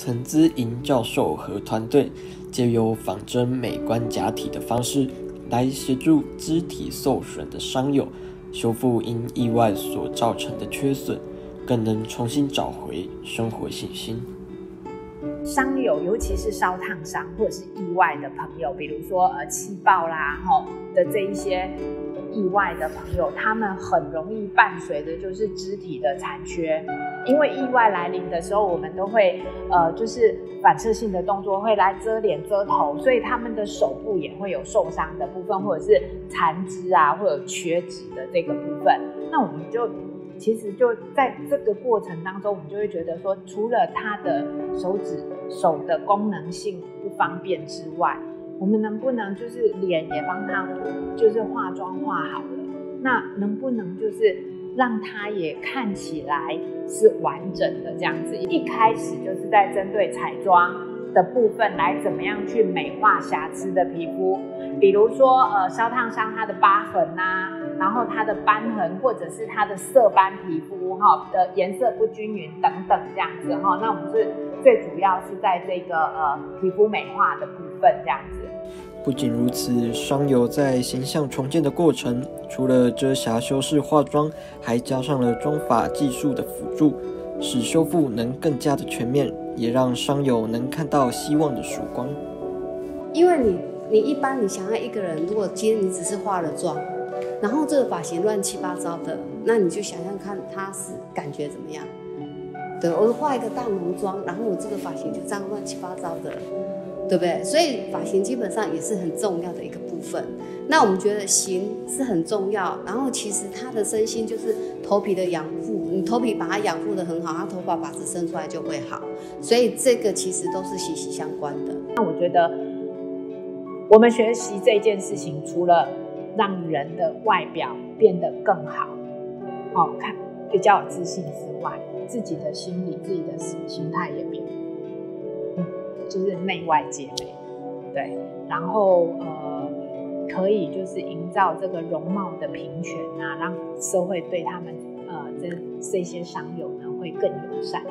陈姿莹教授和团队借由仿真美观假体的方式，来协助肢体受损的伤友修复因意外所造成的缺损，更能重新找回生活信心。伤友，尤其是烧烫伤或者是意外的朋友，比如说呃气爆啦，吼的这一些意外的朋友，他们很容易伴随的就是肢体的残缺。因为意外来临的时候，我们都会呃就是反射性的动作会来遮脸遮头，所以他们的手部也会有受伤的部分，或者是残肢啊，或者缺肢的这个部分。那我们就。其实就在这个过程当中，我们就会觉得说，除了他的手指手的功能性不方便之外，我们能不能就是脸也帮他就是化妆化好了？那能不能就是让他也看起来是完整的这样子？一开始就是在针对彩妆的部分来怎么样去美化瑕疵的皮肤，比如说呃烧烫伤它的疤痕呐。然后它的斑痕或者是它的色斑皮肤哈的颜色不均匀等等这样子哈，那我们是最主要是在这个呃皮肤美化的部分这样子。不仅如此，伤友在形象重建的过程，除了遮瑕、修饰、化妆，还加上了妆法技术的辅助，使修复能更加的全面，也让伤友能看到希望的曙光。因为你你一般你想要一个人，如果今天你只是化了妆。然后这个发型乱七八糟的，那你就想想看，他是感觉怎么样？对，我画一个大浓妆，然后我这个发型就这样乱七八糟的，对不对？所以发型基本上也是很重要的一个部分。那我们觉得型是很重要，然后其实他的身心就是头皮的养护，你头皮把它养护的很好，他头发发质生出来就会好。所以这个其实都是息息相关的。那我觉得我们学习这件事情，除了让人的外表变得更好，好看，比较有自信之外，自己的心理、自己的心态也变，就是内外皆美，对。然后呃，可以就是营造这个容貌的平权啊，让社会对他们呃这这些商友呢会更友善。